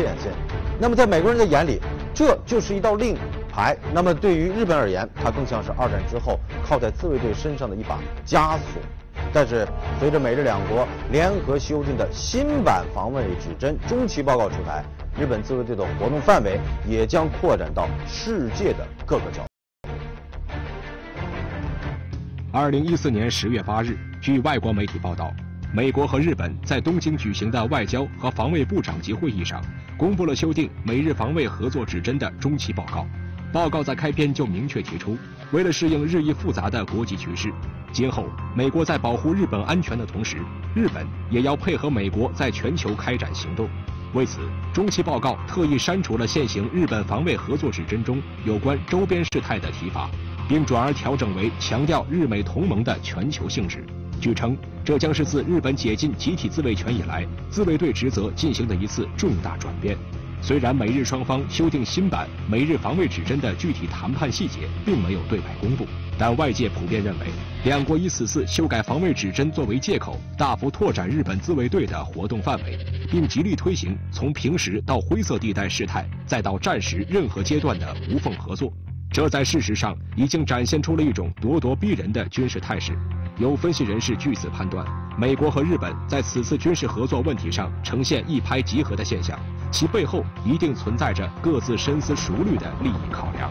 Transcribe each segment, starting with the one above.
切眼线。那么在美国人的眼里，这就是一道令牌。那么对于日本而言，它更像是二战之后靠在自卫队身上的一把枷锁。但是随着美日两国联合修订的新版防卫指针中期报告出台，日本自卫队的活动范围也将扩展到世界的各个角。二零一四年十月八日，据外国媒体报道，美国和日本在东京举行的外交和防卫部长级会议上，公布了修订美日防卫合作指针的中期报告。报告在开篇就明确提出，为了适应日益复杂的国际局势，今后美国在保护日本安全的同时，日本也要配合美国在全球开展行动。为此，中期报告特意删除了现行日本防卫合作指针中有关周边事态的提法。并转而调整为强调日美同盟的全球性质。据称，这将是自日本解禁集体自卫权以来，自卫队职责进行的一次重大转变。虽然美日双方修订新版美日防卫指针的具体谈判细节并没有对外公布，但外界普遍认为，两国以此次修改防卫指针作为借口，大幅拓展日本自卫队的活动范围，并极力推行从平时到灰色地带事态，再到战时任何阶段的无缝合作。这在事实上已经展现出了一种咄咄逼人的军事态势。有分析人士据此判断，美国和日本在此次军事合作问题上呈现一拍即合的现象，其背后一定存在着各自深思熟虑的利益考量。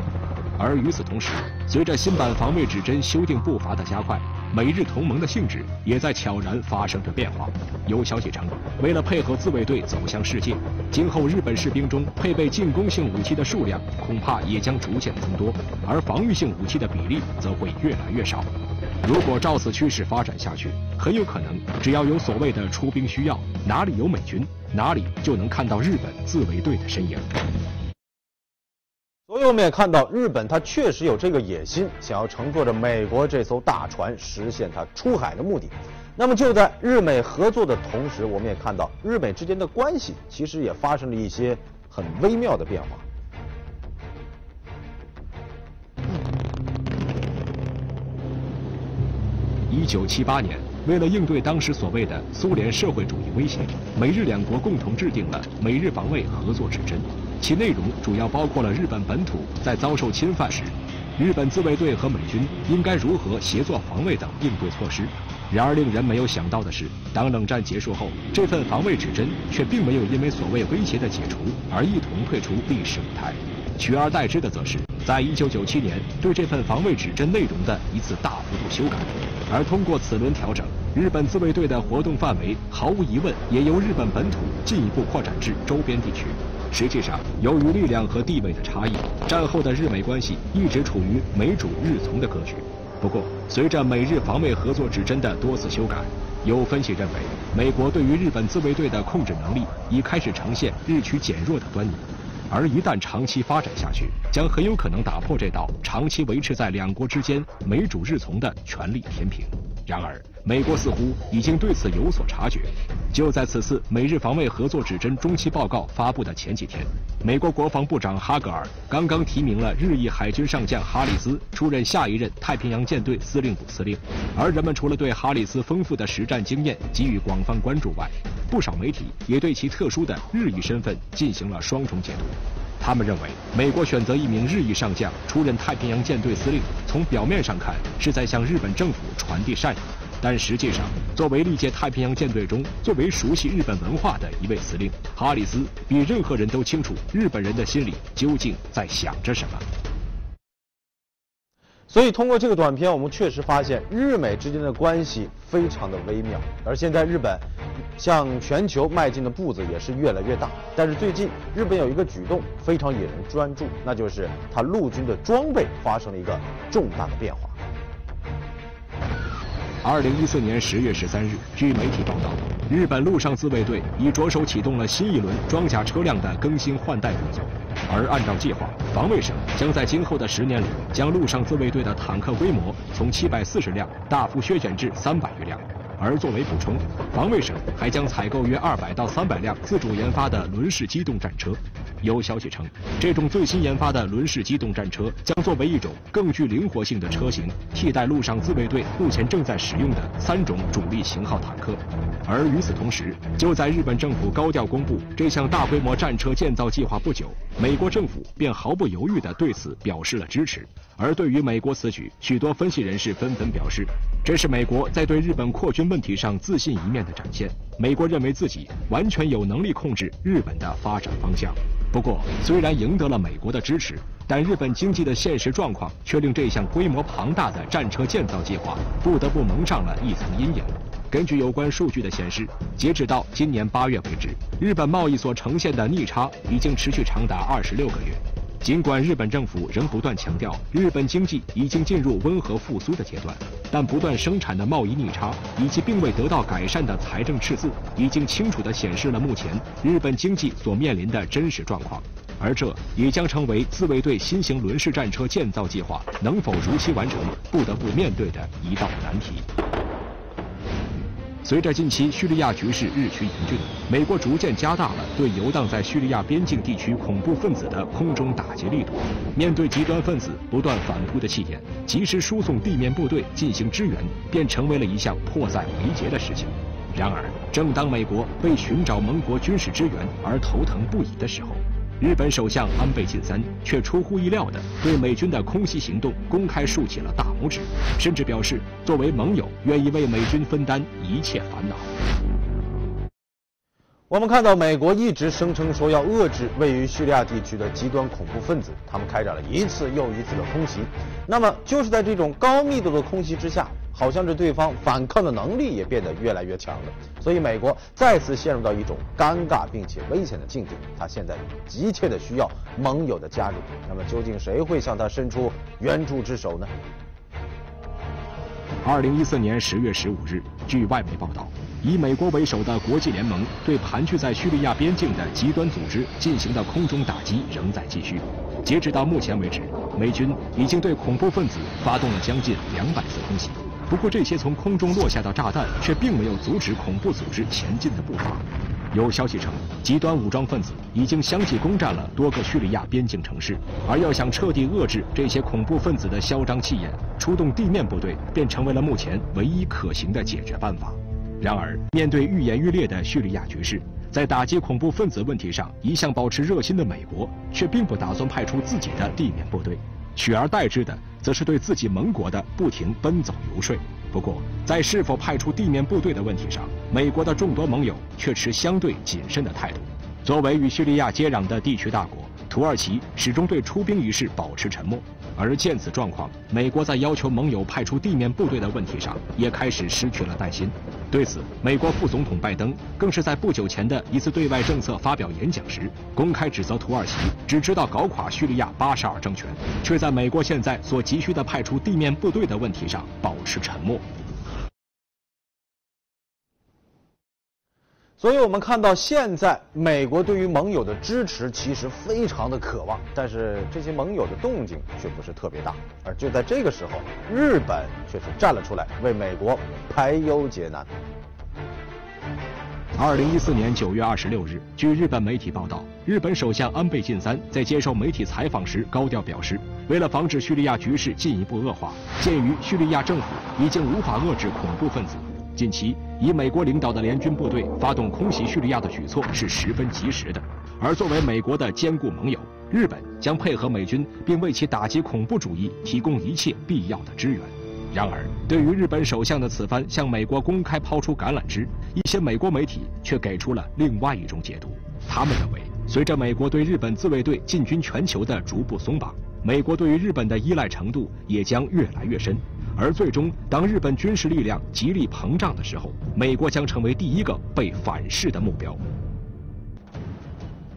而与此同时，随着新版防卫指针修订步伐的加快，美日同盟的性质也在悄然发生着变化。有消息称，为了配合自卫队走向世界，今后日本士兵中配备进攻性武器的数量恐怕也将逐渐增多，而防御性武器的比例则会越来越少。如果照此趋势发展下去，很有可能只要有所谓的出兵需要，哪里有美军，哪里就能看到日本自卫队的身影。所以我们也看到，日本它确实有这个野心，想要乘坐着美国这艘大船实现它出海的目的。那么就在日美合作的同时，我们也看到日美之间的关系其实也发生了一些很微妙的变化。一九七八年，为了应对当时所谓的苏联社会主义威胁，美日两国共同制定了美日防卫合作指针。其内容主要包括了日本本土在遭受侵犯时，日本自卫队和美军应该如何协作防卫等应对措施。然而，令人没有想到的是，当冷战结束后，这份防卫指针却并没有因为所谓威胁的解除而一同退出历史舞台，取而代之的则是，在一九九七年对这份防卫指针内容的一次大幅度修改。而通过此轮调整，日本自卫队的活动范围毫无疑问也由日本本土进一步扩展至周边地区。实际上，由于力量和地位的差异，战后的日美关系一直处于美主日从的格局。不过，随着美日防卫合作指针的多次修改，有分析认为，美国对于日本自卫队的控制能力已开始呈现日趋减弱的端倪。而一旦长期发展下去，将很有可能打破这道长期维持在两国之间美主日从的权力天平。然而，美国似乎已经对此有所察觉。就在此次美日防卫合作指针中期报告发布的前几天，美国国防部长哈格尔刚刚提名了日裔海军上将哈里斯出任下一任太平洋舰队司令部司令。而人们除了对哈里斯丰富的实战经验给予广泛关注外，不少媒体也对其特殊的日裔身份进行了双重解读。他们认为，美国选择一名日裔上将出任太平洋舰队司令，从表面上看是在向日本政府传递善意，但实际上，作为历届太平洋舰队中最为熟悉日本文化的一位司令，哈里斯比任何人都清楚日本人的心里究竟在想着什么。所以，通过这个短片，我们确实发现日美之间的关系非常的微妙。而现在，日本向全球迈进的步子也是越来越大。但是，最近日本有一个举动非常引人专注，那就是它陆军的装备发生了一个重大的变化。二零一四年十月十三日，据媒体报道，日本陆上自卫队已着手启动了新一轮装甲车辆的更新换代工作。而按照计划，防卫省将在今后的十年里，将陆上自卫队的坦克规模从七百四十辆大幅削减至三百余辆。而作为补充，防卫省还将采购约二百到三百辆自主研发的轮式机动战车。有消息称，这种最新研发的轮式机动战车将作为一种更具灵活性的车型，替代陆上自卫队目前正在使用的三种主力型号坦克。而与此同时，就在日本政府高调公布这项大规模战车建造计划不久，美国政府便毫不犹豫地对此表示了支持。而对于美国此举，许多分析人士纷纷表示，这是美国在对日本扩军问题上自信一面的展现。美国认为自己完全有能力控制日本的发展方向。不过，虽然赢得了美国的支持，但日本经济的现实状况却令这项规模庞大的战车建造计划不得不蒙上了一层阴影。根据有关数据的显示，截止到今年八月为止，日本贸易所呈现的逆差已经持续长达二十六个月。尽管日本政府仍不断强调日本经济已经进入温和复苏的阶段，但不断生产的贸易逆差以及并未得到改善的财政赤字，已经清楚地显示了目前日本经济所面临的真实状况，而这也将成为自卫队新型轮式战车建造计划能否如期完成不得不面对的一道难题。随着近期叙利亚局势日趋严峻，美国逐渐加大了对游荡在叙利亚边境地区恐怖分子的空中打击力度。面对极端分子不断反扑的气焰，及时输送地面部队进行支援，便成为了一项迫在眉睫的事情。然而，正当美国为寻找盟国军事支援而头疼不已的时候，日本首相安倍晋三却出乎意料地对美军的空袭行动公开竖起了大拇指，甚至表示作为盟友愿意为美军分担一切烦恼。我们看到，美国一直声称说要遏制位于叙利亚地区的极端恐怖分子，他们开展了一次又一次的空袭。那么，就是在这种高密度的空袭之下。好像是对方反抗的能力也变得越来越强了，所以美国再次陷入到一种尴尬并且危险的境地。他现在急切的需要盟友的加入，那么究竟谁会向他伸出援助之手呢？二零一四年十月十五日，据外媒报道，以美国为首的国际联盟对盘踞在叙利亚边境的极端组织进行的空中打击仍在继续。截止到目前为止，美军已经对恐怖分子发动了将近两百次空袭。不过，这些从空中落下的炸弹却并没有阻止恐怖组织前进的步伐。有消息称，极端武装分子已经相继攻占了多个叙利亚边境城市，而要想彻底遏制这些恐怖分子的嚣张气焰，出动地面部队便成为了目前唯一可行的解决办法。然而，面对愈演愈烈的叙利亚局势，在打击恐怖分子问题上一向保持热心的美国，却并不打算派出自己的地面部队。取而代之的，则是对自己盟国的不停奔走游说。不过，在是否派出地面部队的问题上，美国的众多盟友却持相对谨慎的态度。作为与叙利亚接壤的地区大国。土耳其始终对出兵一事保持沉默，而见此状况，美国在要求盟友派出地面部队的问题上也开始失去了耐心。对此，美国副总统拜登更是在不久前的一次对外政策发表演讲时，公开指责土耳其只知道搞垮叙利亚巴沙尔政权，却在美国现在所急需的派出地面部队的问题上保持沉默。所以我们看到，现在美国对于盟友的支持其实非常的渴望，但是这些盟友的动静却不是特别大。而就在这个时候，日本却是站了出来，为美国排忧解难。二零一四年九月二十六日，据日本媒体报道，日本首相安倍晋三在接受媒体采访时高调表示，为了防止叙利亚局势进一步恶化，鉴于叙利亚政府已经无法遏制恐怖分子。近期以美国领导的联军部队发动空袭叙利亚的举措是十分及时的，而作为美国的坚固盟友，日本将配合美军，并为其打击恐怖主义提供一切必要的支援。然而，对于日本首相的此番向美国公开抛出橄榄枝，一些美国媒体却给出了另外一种解读。他们认为，随着美国对日本自卫队进军全球的逐步松绑，美国对于日本的依赖程度也将越来越深。而最终，当日本军事力量极力膨胀的时候，美国将成为第一个被反噬的目标。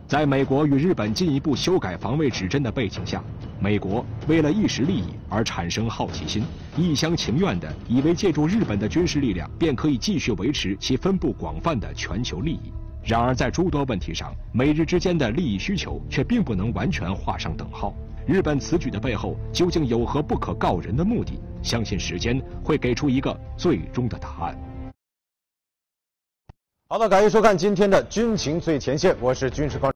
在美国与日本进一步修改防卫指针的背景下，美国为了一时利益而产生好奇心，一厢情愿地以为借助日本的军事力量便可以继续维持其分布广泛的全球利益。然而，在诸多问题上，美日之间的利益需求却并不能完全画上等号。日本此举的背后究竟有何不可告人的目的？相信时间会给出一个最终的答案。好的感谢收看今天的军情最前线我是军事高